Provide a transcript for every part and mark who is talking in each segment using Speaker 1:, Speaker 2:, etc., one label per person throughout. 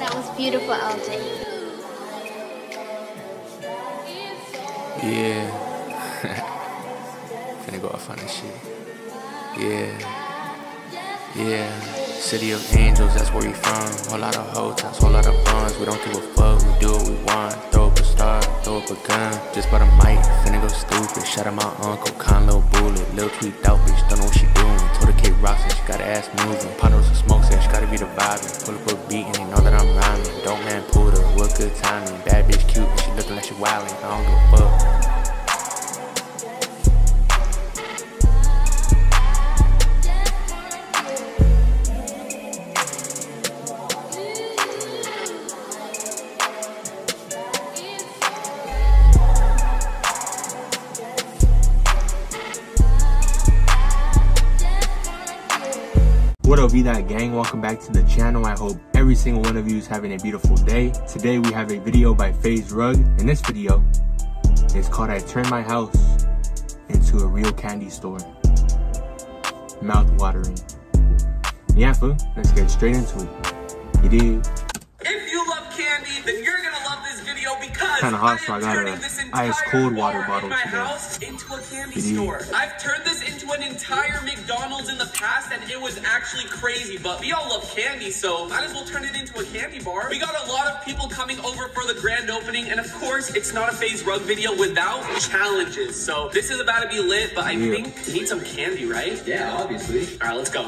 Speaker 1: That was beautiful, LJ.
Speaker 2: Yeah. Finna go off on this shit. Yeah. Yeah. City of angels, that's where we from. Whole lot of hotels, whole lot of buns. We don't give a fuck, we do what we want. Throw up a star, throw up a gun. Just bought a mic, finna go stupid. Shout out my uncle, con little bullet. Lil tweaked out, bitch, don't know what she doing. Told her Kate Roxy, she got ass moving. Ponderos and be the vibing. Pull up a beat and they know that I'm rhyming. Dope man pulled her, what good timing. Bad bitch cute, and she looking like she wildin'. I don't give a fuck.
Speaker 3: Welcome back to the channel. I hope every single one of you is having a beautiful day. Today we have a video by FaZe Rug. In this video, it's called I Turned My House into a Real Candy Store. Mouth watering. Yeah, fool. Let's get straight into it. You did.
Speaker 4: If you love candy, then you're video
Speaker 3: Kinda hot, so
Speaker 4: I
Speaker 3: I got a
Speaker 4: turning this
Speaker 3: ice
Speaker 4: entire
Speaker 3: cold water bottle
Speaker 4: in my
Speaker 3: today.
Speaker 4: house into a candy store. I've turned this into an entire McDonald's in the past, and it was actually crazy. But we all love candy, so might as well turn it into a candy bar. We got a lot of people coming over for the grand opening, and of course, it's not a FaZe Rug video without challenges. So this is about to be lit, but I
Speaker 3: Yeah.
Speaker 4: think we need some candy, right?
Speaker 5: Yeah, obviously.
Speaker 4: All right, let's go.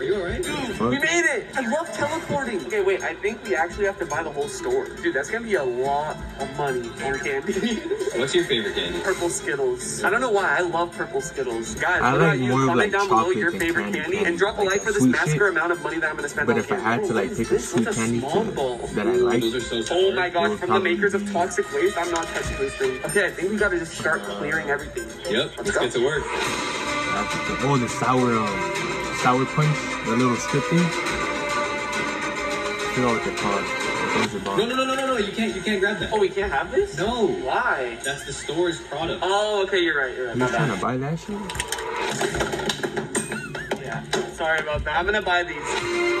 Speaker 5: Are you alright?
Speaker 4: Dude, we made it! I love teleporting. Okay, wait, I think we actually have to buy the whole store. Dude, that's gonna be a lot of money on candy.
Speaker 5: What's your favorite candy?
Speaker 4: purple Skittles. I don't know why, I love purple Skittles. Guys,
Speaker 3: I
Speaker 4: what
Speaker 3: like
Speaker 4: about you? Comment
Speaker 3: like,
Speaker 4: down below your favorite
Speaker 3: candy
Speaker 4: candy,
Speaker 3: candy.
Speaker 4: and drop a like for this
Speaker 3: Sweet
Speaker 4: massacre
Speaker 3: shit.
Speaker 4: amount of money that I'm gonna spend
Speaker 3: But
Speaker 4: on
Speaker 3: if I
Speaker 4: candy.
Speaker 3: had to
Speaker 4: Oh,
Speaker 3: like
Speaker 4: what is
Speaker 3: pick a
Speaker 4: this?
Speaker 3: Sweet candy
Speaker 4: small
Speaker 3: too
Speaker 4: ball?
Speaker 3: that I like,
Speaker 5: Those are so
Speaker 4: Oh my
Speaker 3: It
Speaker 4: god,
Speaker 3: would
Speaker 4: from the makers of Toxic Waste, I'm not touching this thing. Okay, I think we gotta just start clearing everything.
Speaker 5: Yep, let's get to work.
Speaker 3: oh, the sour, um, sour punch, the little strip thing. I forgot what they're called.
Speaker 5: No, no, no, no, no, no, you can't, you can't grab that.
Speaker 4: Oh, we can't have this?
Speaker 5: No.
Speaker 4: Why?
Speaker 5: That's the store's product.
Speaker 4: Oh, okay, you're right, you're right.
Speaker 3: You
Speaker 4: My
Speaker 3: trying
Speaker 4: bad.
Speaker 3: to buy that shit?
Speaker 4: Yeah, sorry about that. I'm gonna buy these.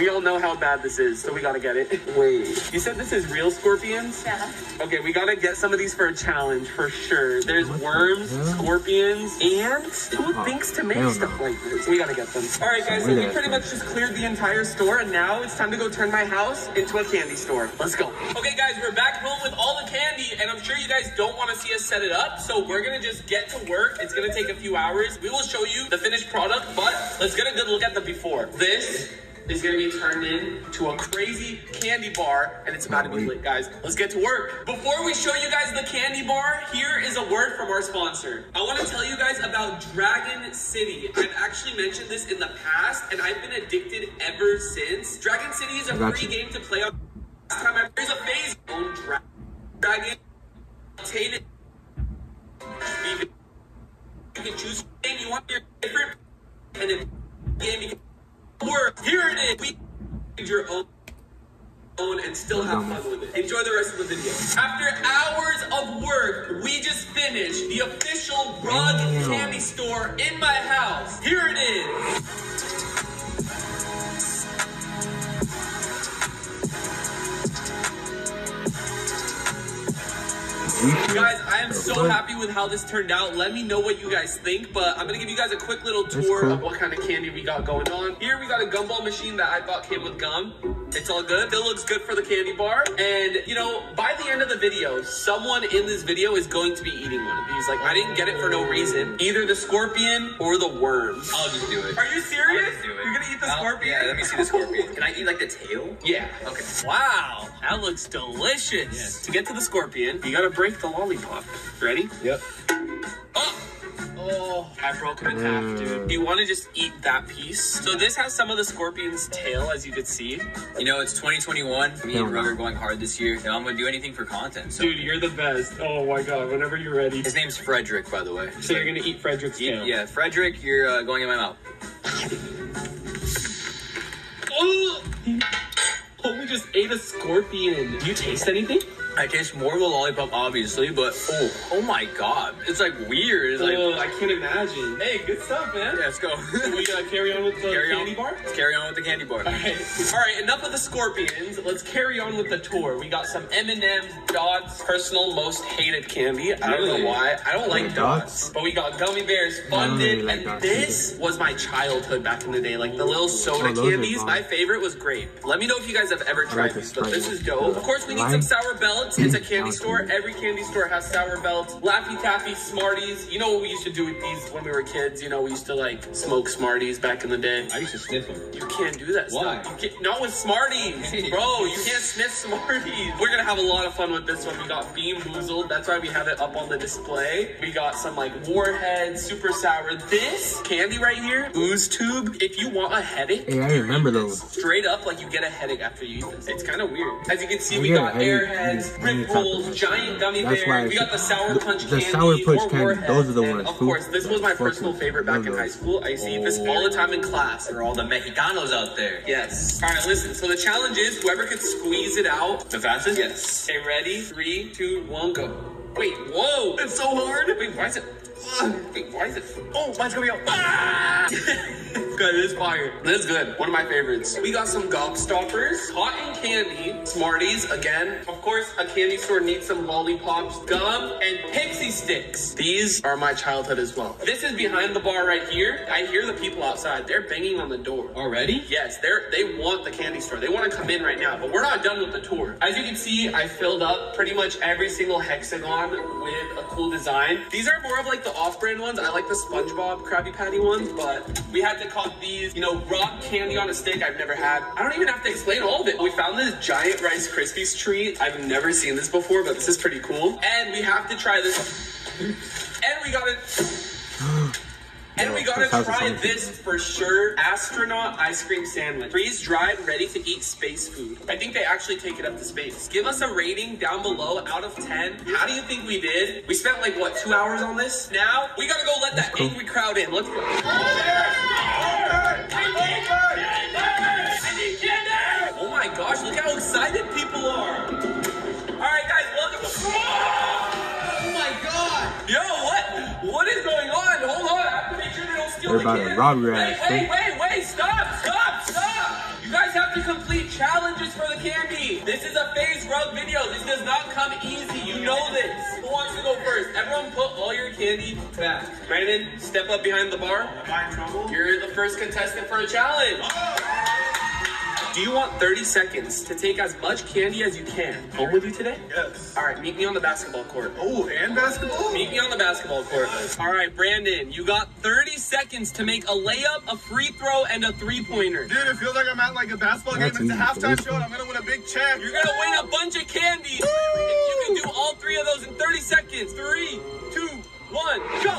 Speaker 4: We all know how bad this is, so we gotta get it. Wait, you said this is real scorpions?
Speaker 1: Yeah.
Speaker 4: Okay, we gotta get some of these for a challenge for sure. There's
Speaker 3: What
Speaker 4: worms,
Speaker 3: hell?
Speaker 4: scorpions, ants. Who
Speaker 3: Oh,
Speaker 4: thinks to make stuff
Speaker 3: no.
Speaker 4: like this? We gotta get them. All right, guys, so we pretty much just cleared the entire store, and now it's time to go turn my house into a candy store. Let's go. Okay, guys, we're back home with all the candy, and I'm sure you guys don't want to see us set it up, so we're gonna just get to work. It's gonna take a few hours. We will show you the finished product, but let's get a good look at the before. This is gonna be turned into a crazy candy bar, and it's about to be lit, guys. Let's get to work. Before we show you guys the candy bar, here is a word from our sponsor. I want to tell you guys about Dragon City. I've actually mentioned this in the past, and I've been addicted ever since. Dragon City is a free
Speaker 3: you.
Speaker 4: game to play on. Last time I there's a phase own dra- Dragon. Obtain it. You can choose game you want your favorite, and then game you can work. Here it is. We your own own and still have fun with it. Enjoy the rest of the video. After hours of work, we just finished the official rug candy store in my house. Here it is. Guys, so happy with how this turned out. Let me know what you guys think, but I'm gonna give you guys a quick little tour
Speaker 3: cool.
Speaker 4: of what kind of candy we got going on. Here we got a gumball machine that I thought came with gum. It's all good. It looks good for the candy bar. And you know, by the end of the video, someone in this video is going to be eating one of these. Like, I didn't get it for no reason. Either the scorpion or the worms.
Speaker 5: I'll just do it.
Speaker 4: Are you serious?
Speaker 5: I'll just do it.
Speaker 4: You're gonna eat the
Speaker 5: I'll-
Speaker 4: scorpion?
Speaker 5: Yeah, let me see the scorpion. Can I eat like the tail?
Speaker 4: Yeah.
Speaker 5: Okay.
Speaker 4: Wow, that looks delicious.
Speaker 5: Yes.
Speaker 4: To get to the scorpion, you gotta break the lollipop. Ready?
Speaker 5: Yep.
Speaker 4: Oh! Oh, I broke it in half, dude. You want to just eat that piece? So this has some of the scorpion's tail, as you could see.
Speaker 5: You know, it's 2021. Me and
Speaker 3: no.
Speaker 5: Rug are going hard this year, and I'm gonna do anything for content. So
Speaker 4: Dude, you're the best. Oh my god, whenever you're ready.
Speaker 5: his name's Frederick, by the way.
Speaker 4: So you're gonna eat Frederick's
Speaker 5: Eat-
Speaker 4: tail.
Speaker 5: yeah, Frederick, you're uh, going in my mouth.
Speaker 4: Oh! Oh, we just ate a scorpion. Do you taste anything?
Speaker 5: I taste more of a lollipop, obviously, but oh, oh my god, it's like weird. It's like,
Speaker 4: Oh, I can't imagine. Hey, good stuff, man.
Speaker 5: yeah, let's go.
Speaker 4: we uh, carry on with the
Speaker 5: carry
Speaker 4: candy
Speaker 5: on.
Speaker 4: bar.
Speaker 5: Let's carry on with the candy bar.
Speaker 4: All right. All right, enough of the scorpions. Let's carry on with the tour. We got some M&M's, Dots, personal most hated candy. I don't
Speaker 5: Really?
Speaker 4: know why. I don't like
Speaker 3: Dots?
Speaker 4: Dots. But we got gummy bears,
Speaker 3: don't
Speaker 4: funded,
Speaker 3: really like
Speaker 4: and
Speaker 3: Dots
Speaker 4: this was my childhood back in the day. Like the little soda
Speaker 3: Oh,
Speaker 4: candies. My favorite was grape. Let me know if you guys have ever tried
Speaker 3: like
Speaker 4: these, but this is dope. Of course, we need
Speaker 3: Lime?
Speaker 4: some sour belts. It's a candy store. Every candy store has sour belts. Laffy Taffy, Smarties. You know what we used to do with these when we were kids? You know, we used to like smoke Smarties back in the day.
Speaker 5: I used to sniff them.
Speaker 4: You can't do that
Speaker 5: Why?
Speaker 4: stuff. You can't, not with Smarties. Bro, you can't sniff Smarties. We're gonna have a lot of fun with this one. We got Bean Boozled. That's why we have it up on the display. We got some like Warhead, Super Sour. This candy right here, Ooze Tube. If you want a headache,
Speaker 3: Hey, I remember those.
Speaker 4: straight up like you get a headache after you eat this. It's kind of weird. As you can see,
Speaker 3: I
Speaker 4: we got
Speaker 3: headache
Speaker 4: Airheads, Rip Rolls, giant gummy
Speaker 3: That's
Speaker 4: bears. We got the Sour
Speaker 3: the-
Speaker 4: Punch
Speaker 3: the
Speaker 4: candy.
Speaker 3: Sour Punch candy, those are the
Speaker 4: And
Speaker 3: ones
Speaker 4: Of course, this was my personal favorite back in high school. I see this all the time in class.
Speaker 5: For all the Mexicanos out there.
Speaker 4: Yes. All right, listen. So the challenge is whoever could squeeze it out
Speaker 5: The fastest?
Speaker 4: Yes. Okay, ready? Three, two, one, go. Wait, whoa! It's so hard. Wait, why is it? Wait, why is it? Oh, mine's gonna be out. Ah! good, this is fire. This is good. One of my favorites. We got some gobstoppers, cotton candy, Smarties again. Of course, a candy store needs some lollipops, gum, and Pixy Stix. These are my childhood as well. This is behind the bar right here. I hear the people outside. They're banging on the door.
Speaker 5: Already?
Speaker 4: Yes, they're they want the candy store. They want to come in right now, but we're not done with the tour. As you can see, I filled up pretty much every single hexagon with a cool design. These are more of like the off-brand ones. I like the SpongeBob Krabby Patty ones, but we had to these, you know, rock candy on a stick I've never had. I don't even have to explain all of it. We found this giant Rice Krispies treat. I've never seen this before, but this is pretty cool. And we have to try this. And we got it. And we gotta
Speaker 3: This house is
Speaker 4: try this for sure. Astronaut ice cream sandwich. Freeze dried, ready to eat space food. I think they actually take it up to space. Give us a rating down below out of 10. How do you think we did? We spent like what, two hours on this? Now we gotta go let that angry crowd in. Let's go. Gosh, look how excited people are. Alright guys, welcome to Oh my god! Yo, what? What is going on? Hold on, I have to make sure they don't steal
Speaker 3: They're
Speaker 4: the
Speaker 3: about to
Speaker 4: candy.
Speaker 3: rob your
Speaker 4: wait,
Speaker 3: ass,
Speaker 4: Wait,
Speaker 3: dude.
Speaker 4: wait, wait, stop, stop, stop! You guys have to complete challenges for the candy. This is a FaZe Rug video. This does not come easy. You know this. Who wants to go first? Everyone put all your candy back. Brandon, step up behind the bar.
Speaker 1: Am I in trouble?
Speaker 4: You're the first contestant for a challenge. Oh. Do you want 30 seconds to take as much candy as you can home with you today?
Speaker 1: Yes.
Speaker 4: All right, meet me on the basketball court.
Speaker 1: Oh, and basketball?
Speaker 4: Meet me on the basketball court. All right, Brandon, you got 30 seconds to make a layup, a free throw, and a three pointer.
Speaker 1: Dude, it feels like I'm at like a basketball
Speaker 3: That's
Speaker 1: game. It's a
Speaker 3: easy.
Speaker 1: halftime show and I'm gonna win a big check.
Speaker 4: You're gonna win a bunch of candy. If you can do all three of those in 30 seconds. Three, two, one, go.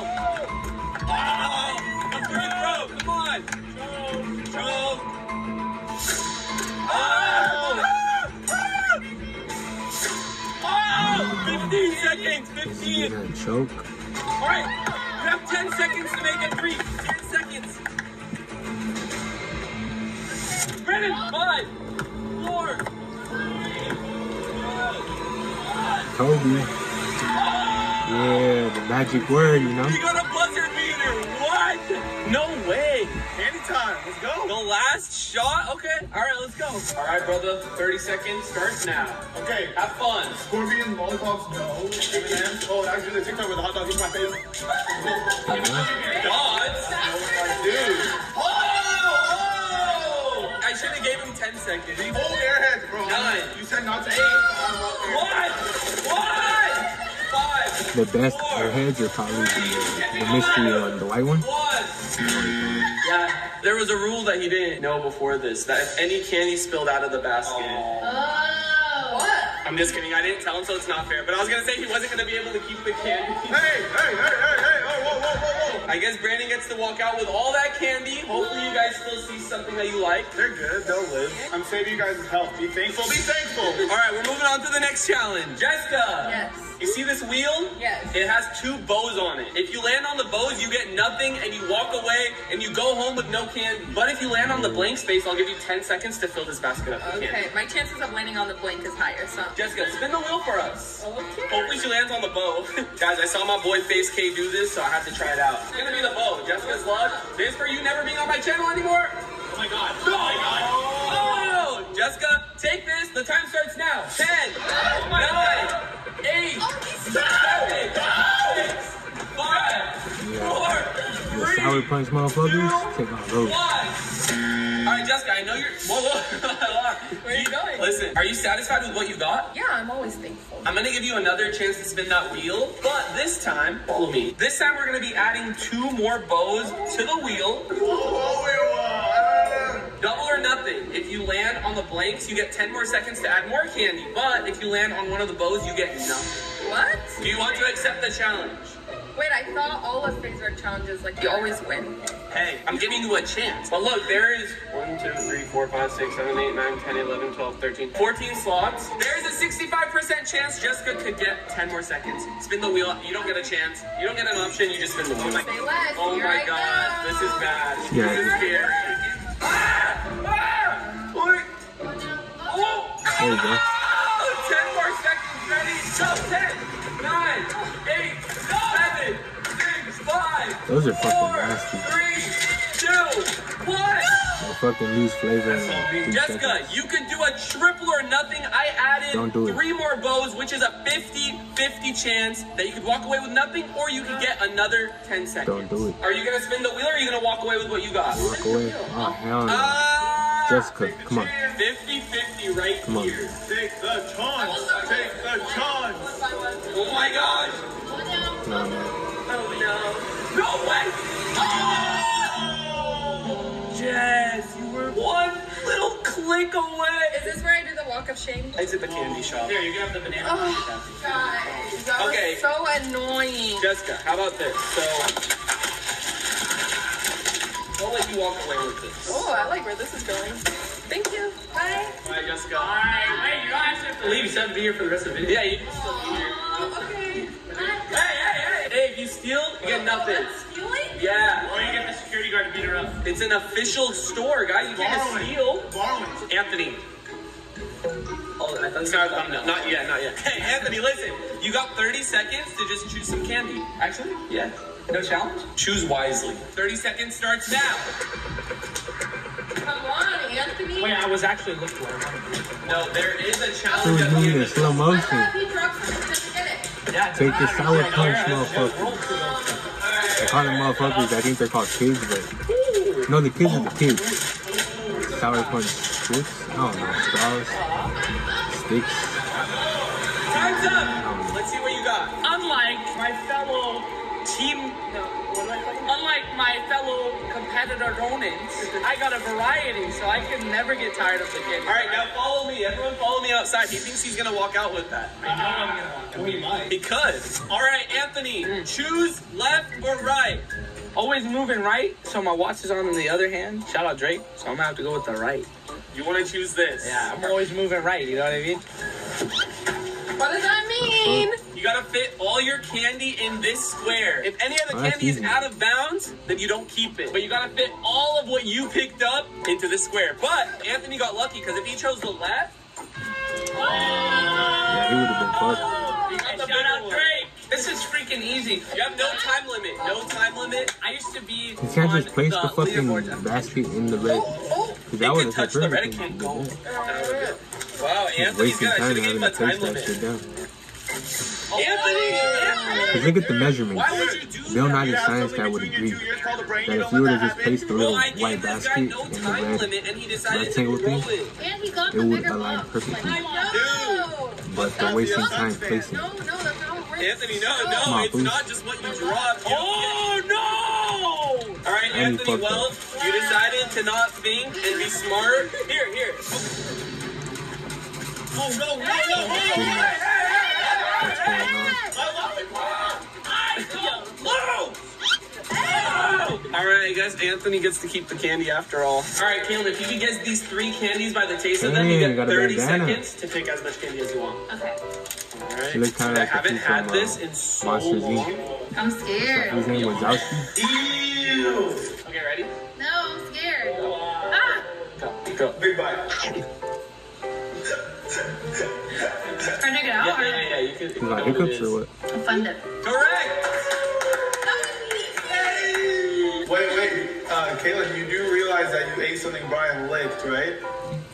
Speaker 4: Oh, a free throw. Come on. Joe. Joe. Oh! Oh! 15 seconds. 15.
Speaker 3: You're gonna choke.
Speaker 4: All right. You have 10 seconds to make it three. 10 seconds. Brandon, five, four, three,
Speaker 3: Kobe. Yeah, the magic word, you know?
Speaker 4: You got a buzzer beater. What? No way.
Speaker 1: Candy time. Let's go.
Speaker 4: The last shot? Okay. All right, let's go. All right, brother. 30 seconds starts now.
Speaker 1: Okay.
Speaker 4: Have fun.
Speaker 1: Scorpion, lollipops, no. M&M's. Oh, actually, the TikTok with the hot dog in my face.
Speaker 4: Gods.
Speaker 1: Dude.
Speaker 4: Oh! Oh! I should have gave him 10 seconds.
Speaker 1: Oh, airheads, bro.
Speaker 4: Nine.
Speaker 1: You said not to eat.
Speaker 4: What? What? Five.
Speaker 3: The best airheads are probably the, the mystery one, the white one.
Speaker 4: One. Yeah, there was a rule that he didn't know before this that if any candy spilled out of the basket.
Speaker 6: Oh, what?
Speaker 4: I'm just kidding. I didn't tell him, so it's not fair. But I was gonna say he wasn't gonna be able to keep the candy.
Speaker 1: Hey, hey, hey, hey, hey. Oh, whoa, whoa, whoa, whoa.
Speaker 4: I guess Brandon gets to walk out with all that candy. Hopefully, you guys still see something that you like.
Speaker 1: They're good. They'll live. I'm saving you guys' health. Be thankful. Be thankful.
Speaker 4: All right, we're moving on to the next challenge. Jessica.
Speaker 6: Yes.
Speaker 4: You see this wheel?
Speaker 6: Yes.
Speaker 4: It has two bows on it. If you land on the bows, you get nothing and you walk away and you go home with no candy. But if you land on the blank space, I'll give you 10 seconds to fill this basket up with
Speaker 6: Okay,
Speaker 4: candy.
Speaker 6: my chances of landing on the blank is higher, so.
Speaker 4: Jessica, spin the wheel for us.
Speaker 6: Okay.
Speaker 4: Hopefully she lands on the bow. Guys, I saw my boy FaZe K do this, so I have to try it out. It's gonna be the bow. Jessica's luck. This for you never being on my channel anymore. Oh my god. Oh my god. Oh! Jessica, take this. The time starts now. 10, 9, 8, 7, 6, 5,
Speaker 3: The
Speaker 4: 4, 3,
Speaker 3: sour punch motherfuckers, take on those.
Speaker 4: one. All right, Jessica, I know you're. Whoa, whoa.
Speaker 6: Where are you going?
Speaker 4: Listen, are you satisfied with what you got?
Speaker 6: Yeah, I'm always thankful.
Speaker 4: I'm gonna give you another chance to spin that wheel, but this time, follow me. This time we're gonna be adding two more bows to the wheel. Double or nothing. If you land on the blanks, you get 10 more seconds to add more candy. But if you land on one of the bows, you get nothing.
Speaker 6: What?
Speaker 4: Do you want to accept the challenge?
Speaker 6: Wait, I thought all of Big Red challenges, like, you always win.
Speaker 4: Hey, I'm giving you a chance. But look, there is 1, 2, 3, 4, 5, 6, 7, 8, 9, 10, 11, 12, 13, 14 slots. There's a 65% chance Jessica could get 10 more seconds. Spin the wheel. You don't get a chance. You don't get an option. You just spin the wheel.
Speaker 6: Say less.
Speaker 4: Oh
Speaker 6: Here
Speaker 4: my
Speaker 6: I
Speaker 4: god,
Speaker 6: go.
Speaker 4: this is bad.
Speaker 3: Yeah.
Speaker 4: This is scary.
Speaker 3: There you go.
Speaker 4: Oh! 10 more seconds, ready? Go! 10, 9, 8, 7, 6, 5,
Speaker 3: Those are fucking
Speaker 4: 4,
Speaker 3: nasty.
Speaker 4: 3, 2, 1.
Speaker 3: They'll fucking lose flavor in like
Speaker 4: Jessica,
Speaker 3: seconds.
Speaker 4: you could do a triple or nothing. I added
Speaker 3: Don't do it.
Speaker 4: three more bows, which is a 50-50 chance that you could walk away with nothing or you could get another 10 seconds.
Speaker 3: Don't do it.
Speaker 4: Are you gonna spin the wheel or are you gonna walk away with what you got?
Speaker 3: Walk away. Oh, hell no.
Speaker 4: Ah!
Speaker 3: Jessica, come on.
Speaker 4: 50-50 right
Speaker 3: Come on.
Speaker 4: here.
Speaker 1: Take the chance. Take the chance.
Speaker 4: Oh my gosh!
Speaker 3: No, no.
Speaker 4: Oh no. No way! Oh! Jess, you were one little click away.
Speaker 6: Is this where I do the walk of shame?
Speaker 4: It's at the candy shop. Here, you can have the banana.
Speaker 6: Oh, guys, that
Speaker 4: Okay.
Speaker 6: was so annoying.
Speaker 4: Jessica, how about this? So, I'll let you walk away with this.
Speaker 6: Oh, I like where this is going. Thank you. Bye.
Speaker 4: All right, Jessica. All right, wait, you don't actually have to leave. You just have to be here for the rest of the video. Yeah, you can still be here.
Speaker 6: Oh, okay.
Speaker 4: Hey, hey, hey! Hey, if you steal, you get nothing.
Speaker 6: Stealing?
Speaker 4: Yeah.
Speaker 5: Or you get the security guard to beat her up.
Speaker 4: It's an official store, guy. You can't
Speaker 1: Borrowing.
Speaker 4: steal.
Speaker 1: Borrowing.
Speaker 4: Anthony. Oh, I thought it's not a thumbnail. Not yet, not yet. Hey, Anthony, listen. You got 30 seconds to just choose some candy. Actually, yeah. No challenge? Choose wisely. 30 seconds starts now.
Speaker 6: Come on, Anthony.
Speaker 5: Wait, I was actually looking for her.
Speaker 4: No, there is a
Speaker 3: She
Speaker 4: challenge
Speaker 3: was
Speaker 4: at the
Speaker 3: in slow motion.
Speaker 6: thought he dropped something just to get it.
Speaker 5: Yeah,
Speaker 3: Take the sour punch,
Speaker 5: Yeah,
Speaker 3: motherfucker. They call them motherfuckers. I think they're called kids, but no, the kids are the kids. Sour punch sticks. I don't know. Straws, sticks.
Speaker 4: Time's up. Let's see what
Speaker 5: team, no, what do I? Unlike my fellow competitor opponents, I got a variety, so I can never get tired of the candy.
Speaker 4: All right, now follow me. Everyone follow me outside. He thinks he's going to walk out with that.
Speaker 5: I know I'm gonna walk.
Speaker 1: Oh, he might.
Speaker 4: He could. All right, Anthony, hmm. choose left or right.
Speaker 5: Always moving right, so my watch is on in the other hand. Shout out Drake, so I'm gonna have to go with the right.
Speaker 4: You want to choose this.
Speaker 5: Yeah, I'm always moving right, you know what I mean?
Speaker 6: What does that mean?
Speaker 4: You gotta fit all your candy in this square. If any of the
Speaker 3: Oh,
Speaker 4: candy is out of bounds, then you don't keep it. But you gotta fit all of what you picked up into this square. But Anthony got lucky because if he chose the left,
Speaker 3: Yeah, he would have been fucked.
Speaker 4: he got the
Speaker 5: Shout out. Drake! This is freaking easy.
Speaker 4: You have no time limit. No time limit.
Speaker 5: I used to be.
Speaker 3: You can't just place the
Speaker 5: leaderboards.
Speaker 3: fucking basket in the red.
Speaker 6: Oh, oh, oh.
Speaker 3: Cause that
Speaker 4: It
Speaker 3: would
Speaker 4: can
Speaker 3: have
Speaker 4: the red, it can't go.
Speaker 6: oh.
Speaker 4: Wow,
Speaker 3: He's
Speaker 4: Anthony's
Speaker 3: wasting
Speaker 4: good. I should have given him a time
Speaker 3: that
Speaker 4: limit.
Speaker 3: Shit down.
Speaker 4: Anthony! Anthony!
Speaker 3: Cause look at the measurements.
Speaker 4: Why would you do
Speaker 3: Bill? Nye the science guy would agree
Speaker 1: two ears called the brain.
Speaker 3: that if you were
Speaker 1: to
Speaker 3: just place the little
Speaker 4: Well,
Speaker 3: white
Speaker 4: gave this
Speaker 3: basket
Speaker 4: no
Speaker 3: in the
Speaker 4: time
Speaker 3: red
Speaker 4: and he decided to
Speaker 3: rectangle thing,
Speaker 4: it.
Speaker 6: And he
Speaker 3: it would align
Speaker 6: box.
Speaker 3: perfectly.
Speaker 6: Like.
Speaker 3: But they're wasting time placing.
Speaker 6: No, no, that's not it.
Speaker 4: Anthony, no,
Speaker 3: Come
Speaker 4: no,
Speaker 3: on,
Speaker 4: it's
Speaker 3: please.
Speaker 4: not just what you draw.
Speaker 5: Oh no!
Speaker 4: All right,
Speaker 3: And
Speaker 4: Anthony,
Speaker 3: fucked
Speaker 4: well,
Speaker 3: up.
Speaker 4: you decided to not think and be smart. Here, here.
Speaker 1: Oh, no, no, no,
Speaker 3: What's going on?
Speaker 4: All right, I guess Anthony gets to keep the candy after all. All right, Caleb, if you can guess these three candies by the taste of them, you
Speaker 3: Dang,
Speaker 4: get
Speaker 3: got a
Speaker 4: 30
Speaker 3: bandana.
Speaker 4: seconds to pick as much candy as you want.
Speaker 6: Okay.
Speaker 4: Alright.
Speaker 3: She looks kinda
Speaker 4: I
Speaker 3: like the
Speaker 4: haven't
Speaker 3: two
Speaker 4: had
Speaker 3: from,
Speaker 4: this
Speaker 3: uh,
Speaker 4: in so
Speaker 3: Monsters, Inc.
Speaker 4: long.
Speaker 6: I'm scared.
Speaker 3: His name was Wazowski.
Speaker 1: Ew.
Speaker 4: Okay, ready?
Speaker 6: No, I'm scared. Ah!
Speaker 4: Go. Go.
Speaker 1: Big bite.
Speaker 6: Trying to get out?
Speaker 4: Yeah,
Speaker 6: or-
Speaker 4: yeah, yeah. You can.
Speaker 3: You got hiccups or what?
Speaker 6: Fund it.
Speaker 4: Correct.
Speaker 1: Wait, wait. Uh, Caitlin, you do realize that you ate something Brian licked, right?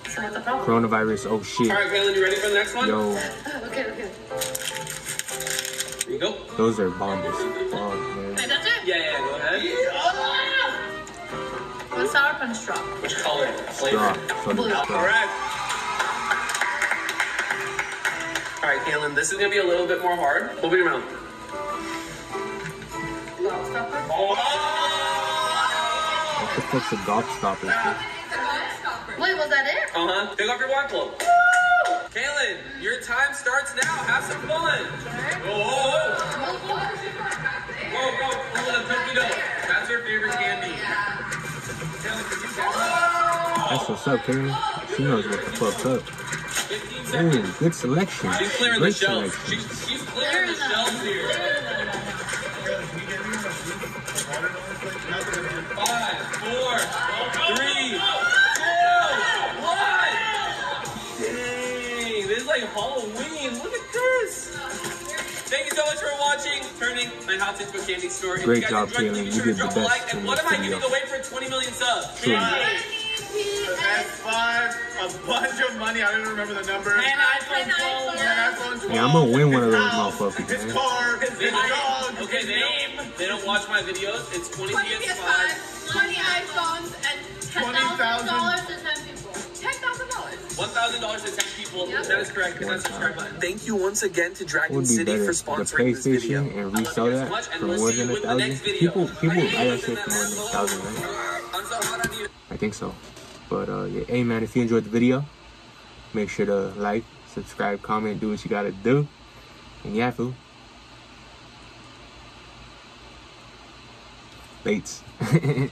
Speaker 6: So what's the problem?
Speaker 3: Coronavirus. Oh shit.
Speaker 4: All right, Kaylin, you ready for the next one?
Speaker 3: Yo,
Speaker 6: Okay, okay.
Speaker 4: Here you go.
Speaker 3: those are bombs. Fuck, man.
Speaker 6: Wait, that's it?
Speaker 4: Yeah, yeah. Go ahead.
Speaker 6: What's sour punch drop?
Speaker 4: Which color?
Speaker 3: Straw.
Speaker 4: Flavor.
Speaker 3: So do.
Speaker 4: Correct. All right, Kaylin, this is gonna be a little bit more hard. Open your mouth.
Speaker 6: Gobstopper?
Speaker 3: What the fuck's a gobstopper?
Speaker 6: Wait, was that it?
Speaker 4: Uh huh. Take off your wine clothes. Kaylin, your time starts now. Have some fun. Whoa, whoa, whoa. Whoa, whoa. Oh, the cookie dough. That's your favorite candy. Kaylin, could you count?
Speaker 3: That's what's up, Karen. She knows what the fuck's up.
Speaker 4: 15
Speaker 3: Ooh, good selection.
Speaker 4: She's clearing the
Speaker 3: Great
Speaker 4: shelves.
Speaker 3: selection.
Speaker 4: She's, she's clearing the shelves here. Five, four, three, two, one. Dang, this is like Halloween. Look at this. Thank you so much for watching, turning my house into a candy store. If
Speaker 3: Great
Speaker 4: you guys
Speaker 3: job,
Speaker 4: enjoyed,
Speaker 3: Kaylin. You did the best
Speaker 4: like. And what am I giving away for 20 million subs?
Speaker 3: True.
Speaker 1: S5, a bunch of money. I don't even remember the number.
Speaker 5: And iPhone 12.
Speaker 1: Yeah, iPhone 12.
Speaker 3: Yeah, I'm gonna win one of those motherfuckers,
Speaker 1: His
Speaker 3: man.
Speaker 1: car, his dog.
Speaker 4: Okay, they don't, they don't watch my videos. It's 20
Speaker 6: 20
Speaker 4: PS5.
Speaker 6: PS5, 20 iPhones, and
Speaker 1: $20,000
Speaker 6: to 10 people. $10,000.
Speaker 4: One thousand dollars to ten people.
Speaker 6: Yep.
Speaker 4: That is correct. Hit that subscribe button. Thank you once again to Dragon City
Speaker 3: better
Speaker 4: for sponsoring this video.
Speaker 3: And
Speaker 4: I love you
Speaker 3: resell
Speaker 4: guys so much, and
Speaker 3: for
Speaker 4: we'll
Speaker 3: more
Speaker 4: see you
Speaker 3: than a
Speaker 4: the next
Speaker 3: thousand.
Speaker 4: video.
Speaker 3: People, people buy that shit for more than a thousand, right?
Speaker 4: I'm so hot on you.
Speaker 3: I think so. But uh, yeah, hey man, if you enjoyed the video, make sure to like, subscribe, comment, do what you gotta do, and yeah, fool. Bates.